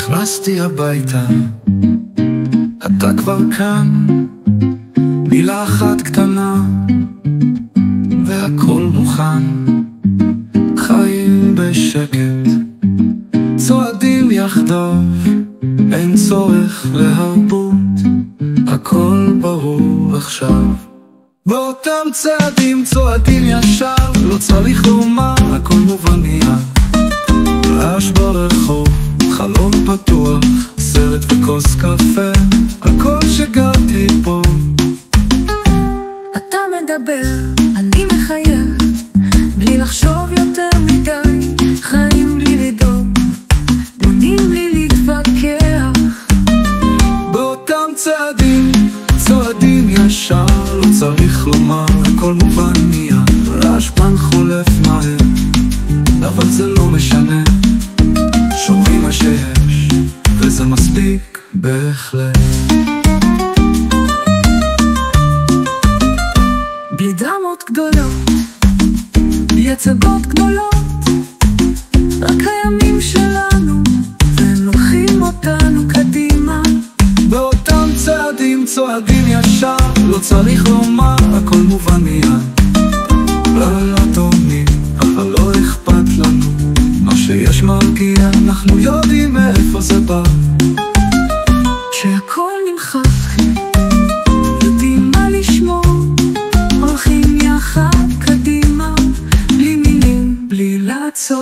נכנסתי הביתה, אתה כבר כאן, מילה אחת קטנה, והכל מוכן. חיים בשקט, צועדים יחדיו, אין צורך להרבות, הכל ברור עכשיו. באותם צעדים צועדים ישר, לא צריך לומר, הכל מובן מיד. רעש ברחוב, חלון פתוח, סרט וכוס קפה, הכל שגרתי פה. אתה מדבר, אני מחייך, בלי לחשוב יותר מדי, חיים בלי לדאוג, בונים בלי להתווכח. באותם צעדים, צועדים ישר, לא צריך לומר, הכל מובן מיד. רעש פן חולף מהר, אבל זה לא משנה. בהחלט. בלי דרמות גדולות, בלי הצגות גדולות, רק הימים שלנו, והם לוקחים אותנו קדימה. באותם צעדים צועדים ישר, לא צריך לומר, הכל מובן מיד. לא לא דומים, אבל לא אכפת לנו. מה שיש מרגיע, אנחנו יודעים מאיפה זה בא. באותם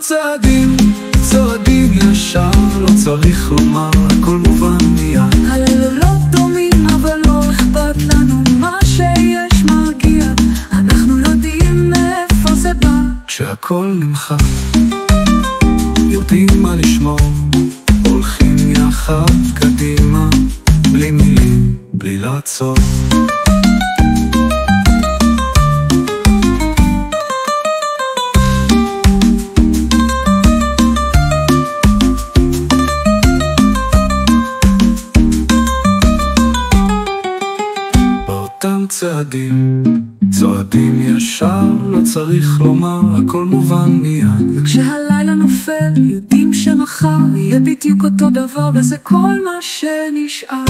צעדים, צועדים ישר, לא צריך לומר, הכל מובן כשהכל נמחק, יודעים מה לשמור, הולכים יחד קדימה, בלי מילים, בלי לעצור. באותם צעדים, צועדים ישר, לא צריך לומר, הכל מובן מיד. וכשהלילה נופל יודעים שמחר יהיה בדיוק אותו דבר וזה כל מה שנשאר